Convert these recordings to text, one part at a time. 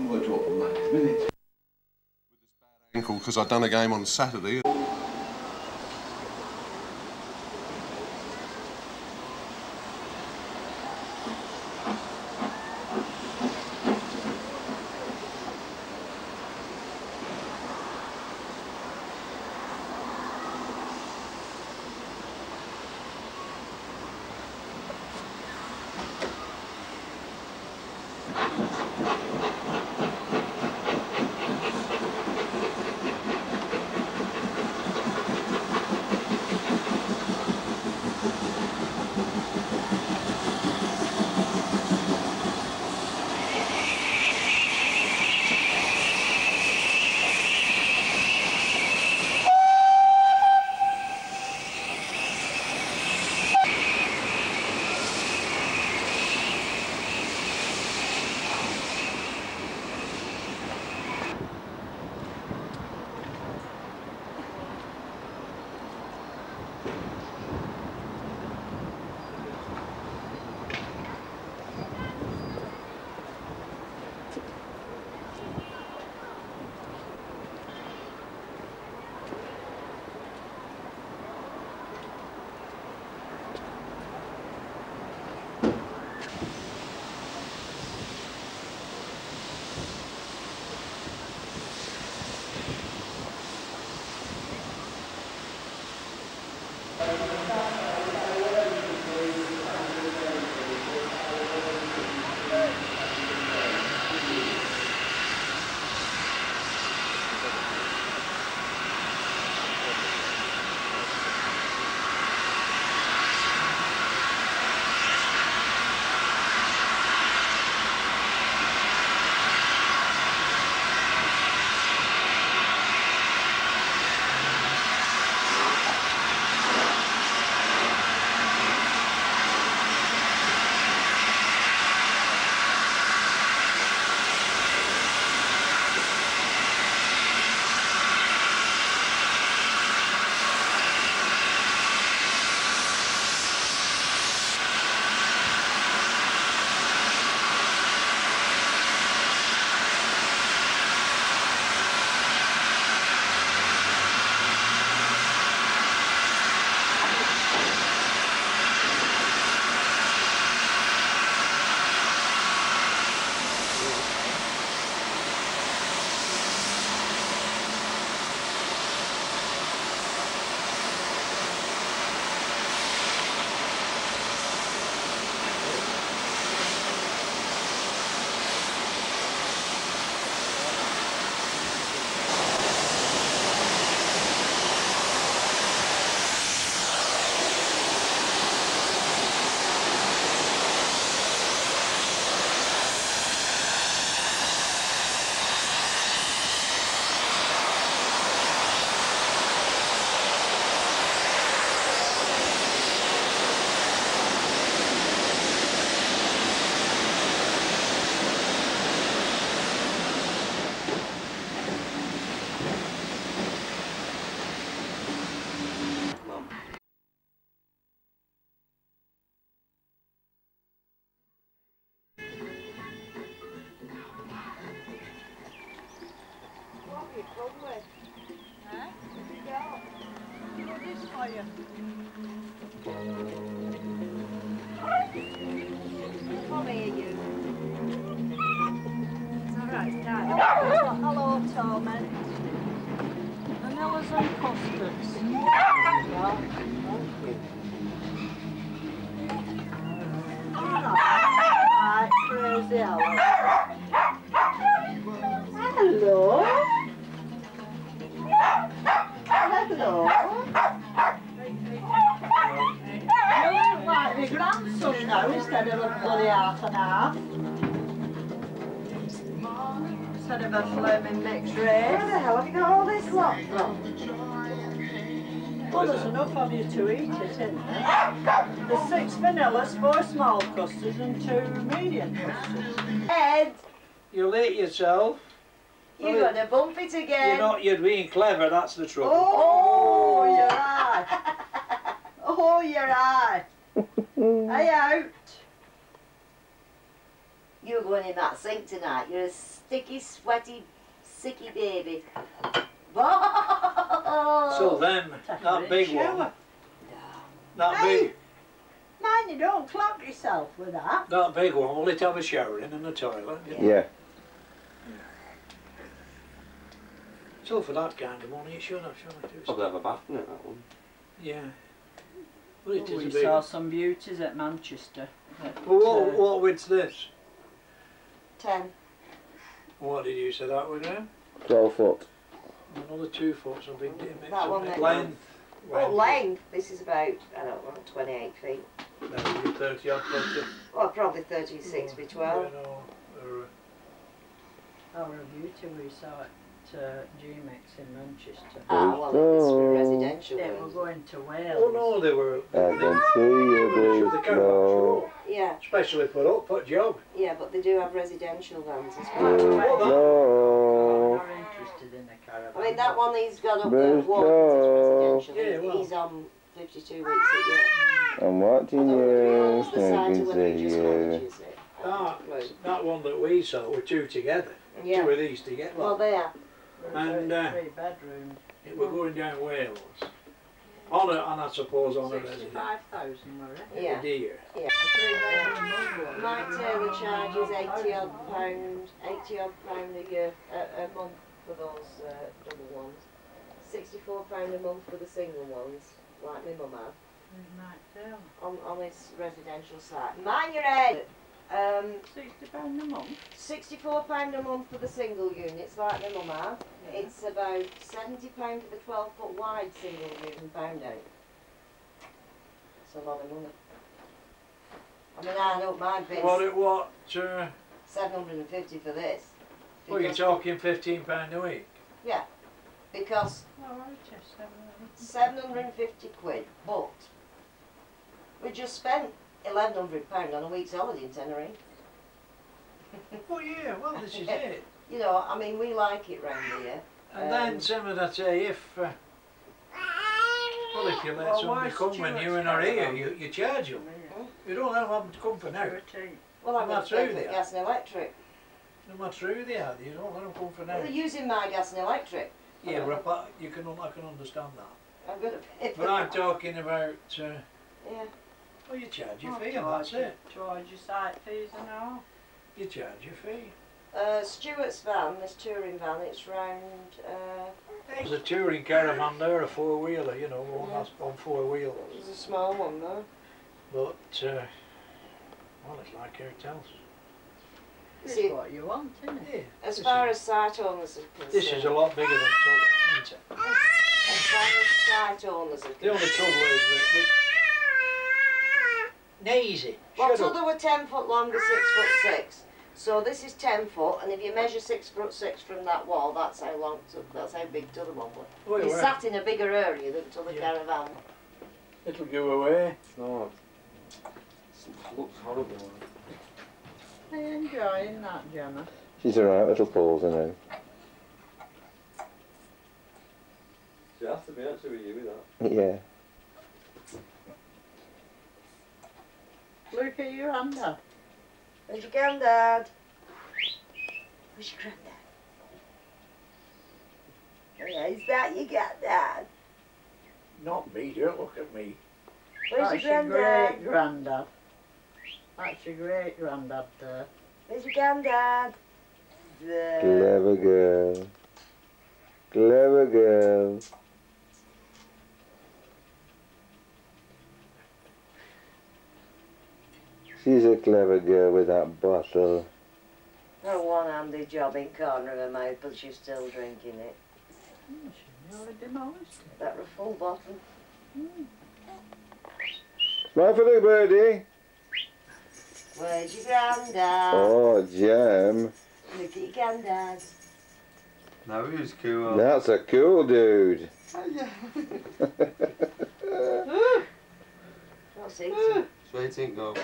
I'm going to talk for Monday minute. Ankle because I'd done a game on Saturday. Now instead of a bloody half and half. Instead of a flaming mixed race. Where the hell have you got all this lot from? Well, there's enough of you to eat it, isn't there? There's six vanillas, four small custards and two medium custards. Ed, You'll eat yourself. you're going to bump it again. You're not, you're being clever, that's the trouble. Oh, you're right. Oh, you're right. Mm. Hey out. You're going in that sink tonight. You're a sticky, sweaty, sicky baby. So then, Take that big shower. one, that Hey. big, Man, you don't clog yourself with that. that big one, will it have a shower in and a toilet? Yeah. So for that kind of money, it should have, shouldn't it? It's- Probably have a bath in it, that one. Yeah. But it is we a big. saw some beauties at Manchester. that, Well, what, uh, what width's this? Ten. What did you say that was now? 12 foot. Another two foot, so big didn't it? That one big. Length. Oh, length. This is about, I don't know, 28 feet. That would be thirty odd, thirty. Well, probably 36 by 12. You know, or, Our beauty we saw at uh, G-Mex in Manchester. Ah, well, it's for Oh. residential. They were ones. going to Wales. oh no, they were. I can see you, They big. Yeah, Especially put up, put job. yeah, but they do have residential vans as Oh, well. well, that- I'm No. not interested in a caravan. I mean, that one he's got up There's at Warrington is residential. Yeah, He- well. He's on 52 weeks a year. I'm watching you. he I owns can of when he see you. manages it. Ah, Right. that one that we saw were two together. Yeah. Two Yeah, of these together. well, they are. And, uh, Three bedrooms. it were going down Wales. On a, and I suppose on a resident. Sixty-five thousand were it? Yeah. Dear. A three bedroom bungalow. Mike charges 80 odd pound, 80 odd pound a year, a, a month for those uh, double ones. 64 pound a month for the single ones, like my mum had, Mike on, on his residential site. Mind your head! Um, Sixty pound a month. 64 pound a month for the single units, like my mum had. Yeah. It's about 70 pound for the 12 foot wide single unit pound out. It's a lot of money. I mean, I know my bid's What it what? Uh, 750 for this. well, you're Because- talking fifteen pound a week. Yeah, because right, 750 quid, but we just spent 1100 pound on a week's holiday in Tenerife. Oh yeah, well this is it. You know, I mean, we like it round here. And Um, then some of that say if uh, well if you let Well, somebody come when Stuart's you are here, caravan? you, you charge them. You don't let them come for now. Thirteen. Well, I'm And got that's to pay who for they are. gas and electric. No matter who they are, you don't let them come for now. Well, they're using my gas and electric. Yeah, but I- you can I can understand that. I'm going to pay for But I'm talking about uh, Yeah. Well you charge your Oh, fee and that's charge- it. Charge your site fees and all. You charge your fee. Uh, Stuart's van, this touring van, it's round, uh, There's a touring caravan there, a four wheeler, you know, one that's on four wheels. it's a small one though. But uh, well it's like hotels. It's See, what you want, isn't it? Yeah. as this far is- as site owners are concerned. This is a lot bigger than Tully, isn't it? As far as site owners are The only trouble is that we... Nazy, Well, shut till up. they were 10 foot long longer, 6 foot 6. So this is 10 foot, and if you measure 6 foot 6 from that wall, that's how long, to, that's how big the other one was. Oh, wait, He wait. sat in a bigger area than to the Yeah. caravan. It'll go away. No, it looks horrible. Are you enjoying that, Gemma? She's alright, little Paul's in her. She has to be actually with you with that. Yeah. Look at your hand up. Where's your granddad? Where's your granddad? Oh yeah, is that your granddad? Not me, don't look at me. Where's That's your your granddad? great granddad. That's your great granddad there. Where's your granddad? There. Clever girl. Clever girl. She's a clever girl with that bottle. A one-handed job in corner of her mouth, but she's still drinking it. Hmm, she nearly demolished it. That was full bottle. Smile for the birdie. Where's your granddad? Oh, Jem. Look at your granddad. No, he was cool. That's a cool dude. What's it? Straight in go.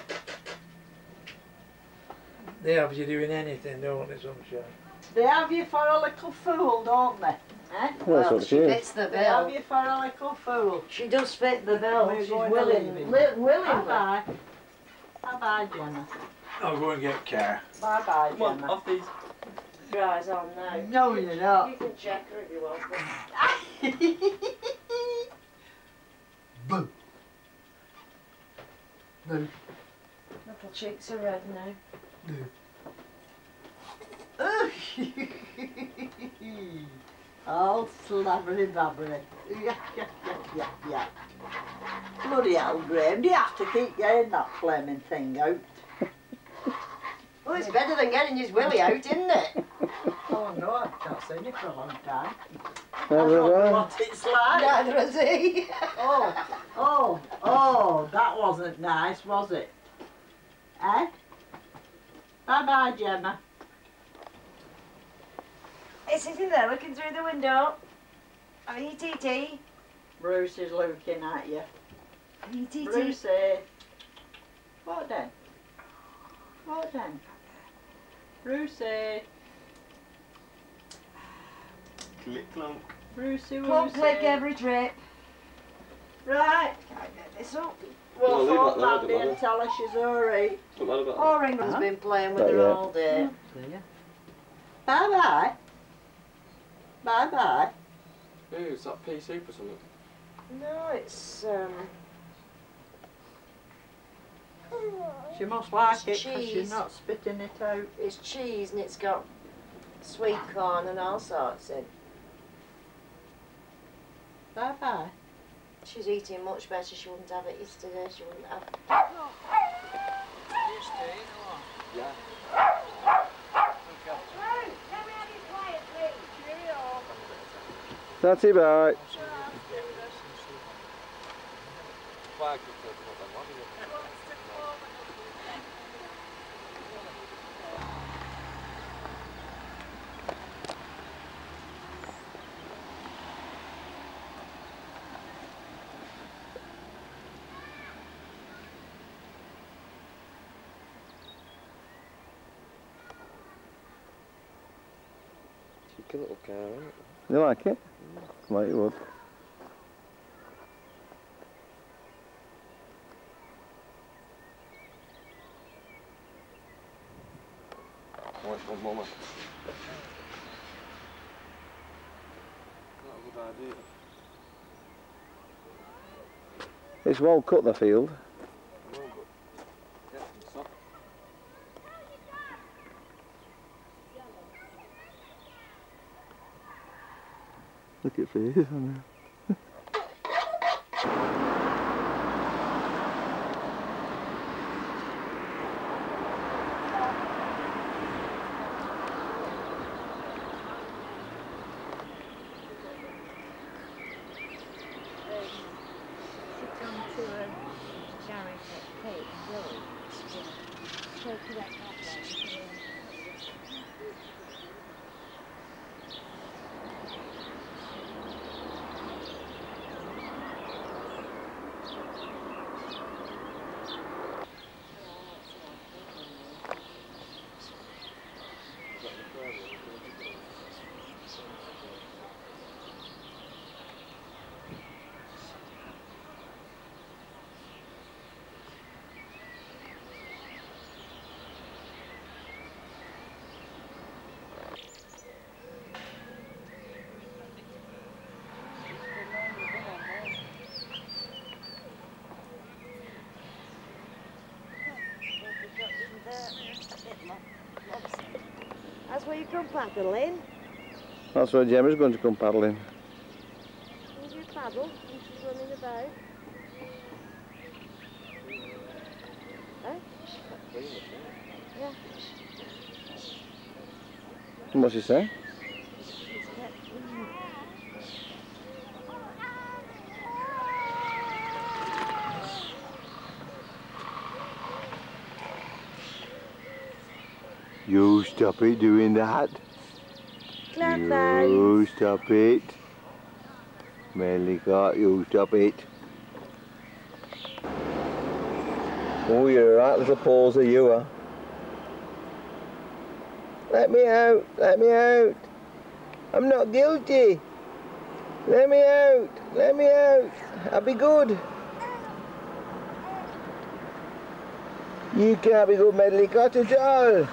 They have you doing anything, don't they, sunshine? They have you for a little fool, don't they? Eh? That's well, she she is. fits the They have bill. you for a little fool. She does fit the bill. We're She's willing, leave willing. Bye bye. Bye bye, Gemma. I'll go and get care. Bye bye, Come on, off these. Dries on now. No, you're not. You can check her if you want. but Boo. Boo. Little cheeks are red now. No. oh, slabbery babbery. Yeah, yeah, yeah, yeah, yeah. Bloody hell, Graham, do you have to keep getting that flaming thing out? Well, it's better than getting his willy out, isn't it? Oh no, I've not seen it for a long time. I Have don't know what it's like. Neither has he. Oh, oh, that wasn't nice, was it? Eh? Bye bye, Gemma. It's sitting there looking through the window. Having your TT. Bruce is looking at you. Having your TT. Brucey. What then? What then? Brucey. Click clunk. Brucey, Clump Brucey. click every trip. Right. Can I get this up? Well, We'll leave phone that there, Mandy don't and tell her she's alright. Don't matter about Oh, Ringland's Huh? been playing with Not her yet. all day. Bye bye. Bye bye. that. Ooh, is that pea soup or something? No, it's um. She must like It's it because she's not spitting it out. It's cheese and it's got sweet corn and all sorts in. Bye bye. She's eating much better. She wouldn't have it yesterday. She wouldn't have. Yeah. Tatty bye. Flag is good, not that one, is it? Cheeky little car, isn't it? You like it? Like you one moment. A good idea. It's well cut the field. No, but get some sock. Look at face. isn't sit on to a garage at Cape Road. So correct that way. That's where you come paddling. That's where Gemma's going to come paddling. There's your paddle, and she's running about. Yeah. What's she say? You stop it doing that. Clever. You stop it. Manly got you stop it. Oh, you're a right little poser, you are. Let me out, let me out. I'm not guilty. Let me out, let me out. I'll be good. You can't be good medley at all.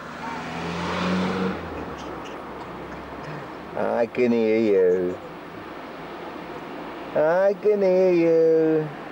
I can hear you. I can hear you.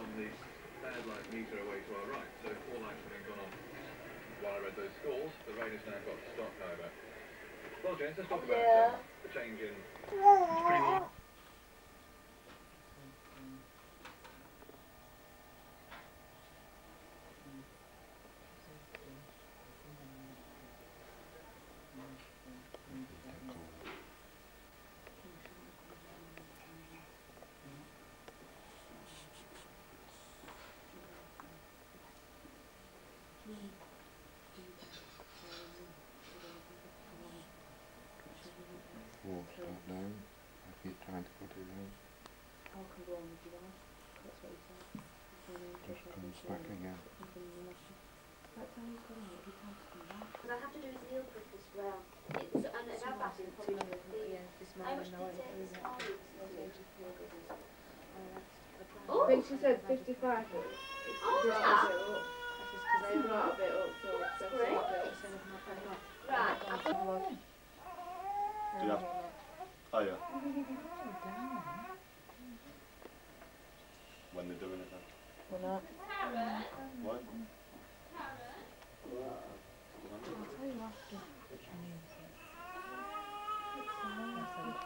On the bad light meter away to our right, so all lights have been gone off while I read those scores. The rain has now got to stop, however. Well, gents, let's talk about Yeah. um, the change in Walk that down. I keep trying to put it in. Just comes back again. But I have to do his heel prick as well. It's, and it's our probably the, how much did it take this? Oh, I think she said 55. oh, yeah. a bit up. She's not a bit up, so That's that's great. Right, I thought, Yeah. Oh yeah. When they're doing it then. What?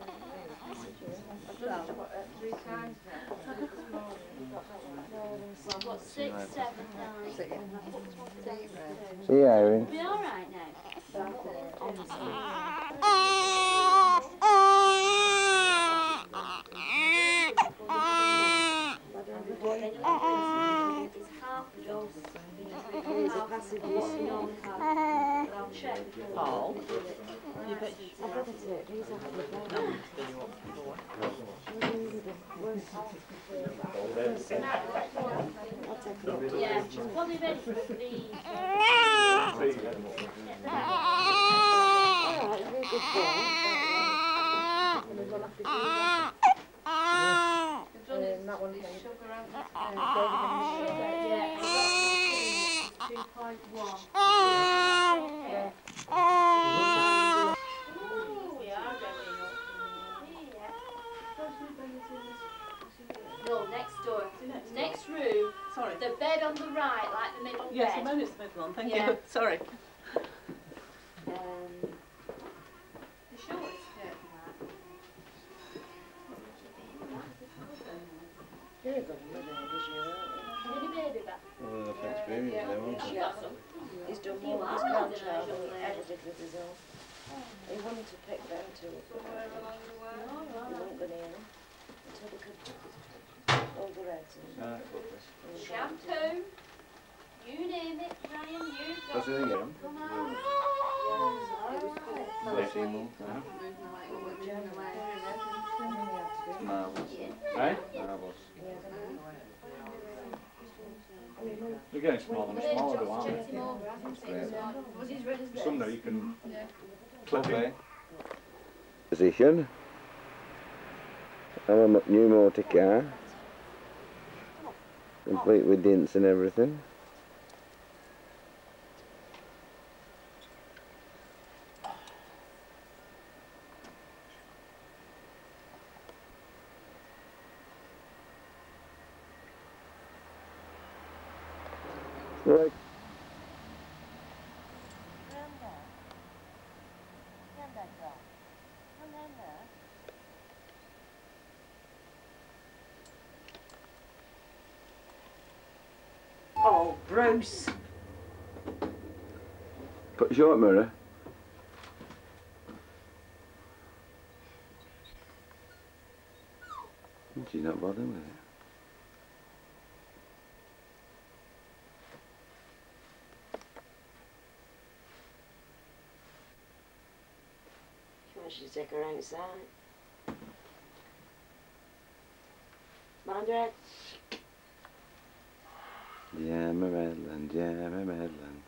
ice cream. Three times what, six, seven, nine? See, Irene. Be all right now. It's half a dose. Here's a passenger seat. But I'll check. Paul, you bet I've got to take these off the bed. I'll take them up to Yeah, she's probably ready for the. Alright, very good boy. Um, that one came. Yeah, two point one. No, next door. Next room. Sorry. The bed on the right, like the middle Yes, I bed. know it's the middle one, thank Yeah. you. Sorry. Um, You sure it's thirty nine? You're a good mother, is you, aren't any baby back? Well, enough experience there, won't? Yeah. He's done more with his grandchild than he ever did with his own. He wanted to pick them two up, but the way. he wasn't going to hear them until they could hold their heads and and Shampoo. You name it, Ryan, you go. Does he get them? Come on. Thirteen months, huh? Marvellous. Right? Marvellous. They're getting smaller and smaller, though, aren't they? him over, hasn't he? Great. So, Was his red as this? Some now you can Yeah. clip it. Position. Our mo- new motor car. Complete with dints and everything. Right. Oh, Bruce. Put short mirror. She's not bothering with it. Take her outside. Mind her head. Gemma Medlin, Gemma Medlin.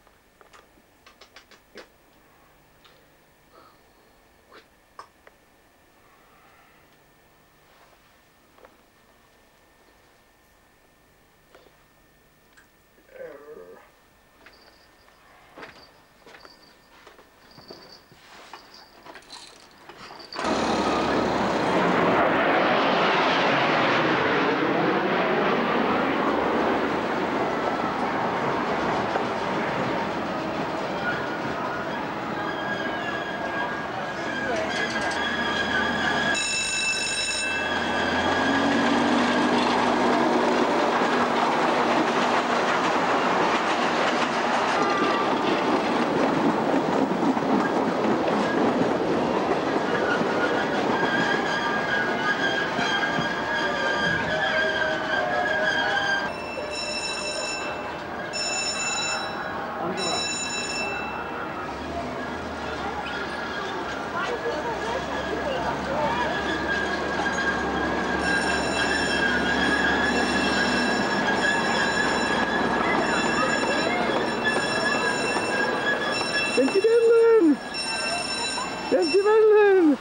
Thank you, Medlin! Thank you, Medlin!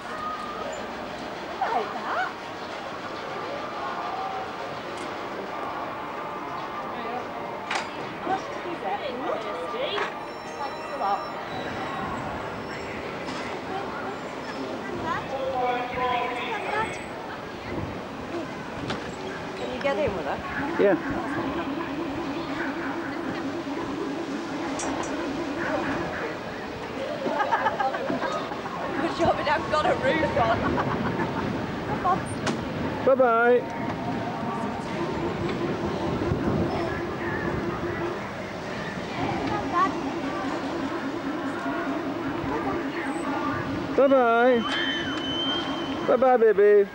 Can you get in with her? Yeah. Job got a roof on. Bye bye. Bye bye. Bye bye, baby.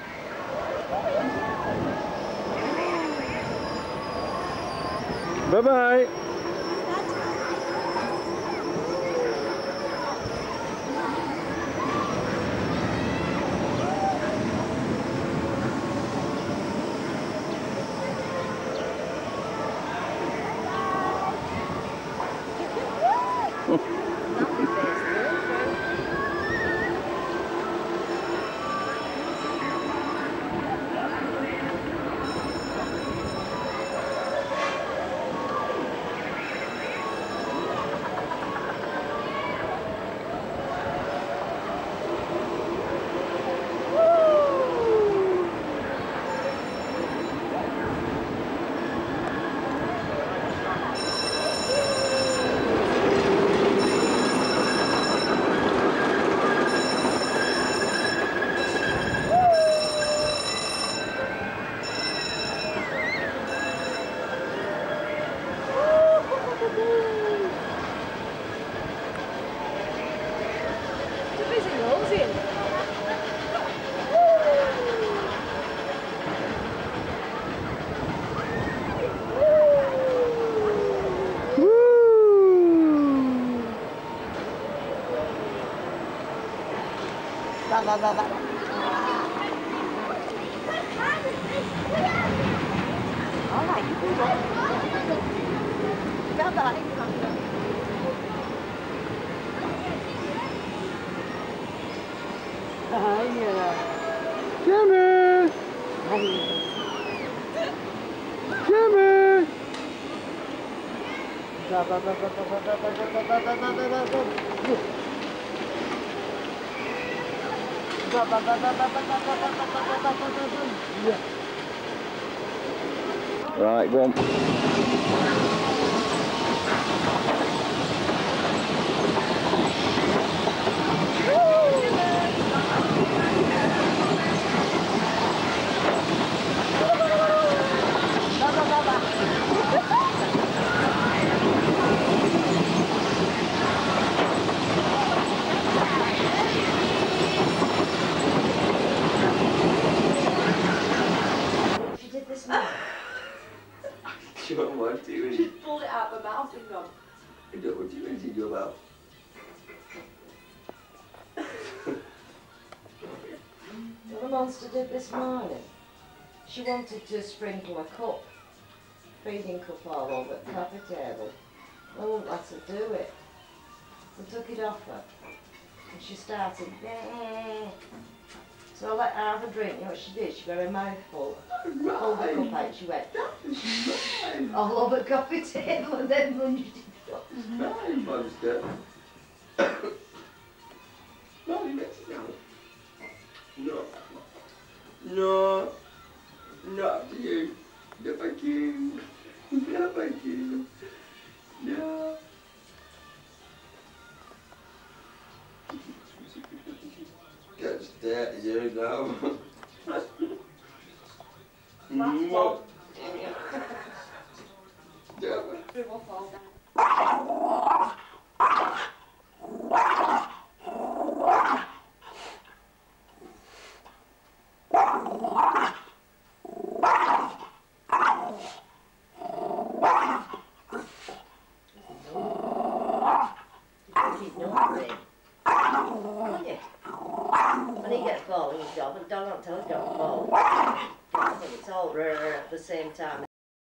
Bye bye. だだだだ。好啦，一分钟。不要打了。哎呀，姐妹，哎呀，姐妹，哒哒哒哒哒哒哒哒哒哒哒哒哒。Right, one. Did this morning. She wanted to sprinkle a cup, feeding cup all over the coffee table. I wouldn't let her do it. I took it off her. And she started, mm. So I let her have a drink. You know what she did? She got a mouthful, pulled the cup out, she went all over the coffee table and then lunged it monster. No, not you. Not you. Not you. No. That's that, you know.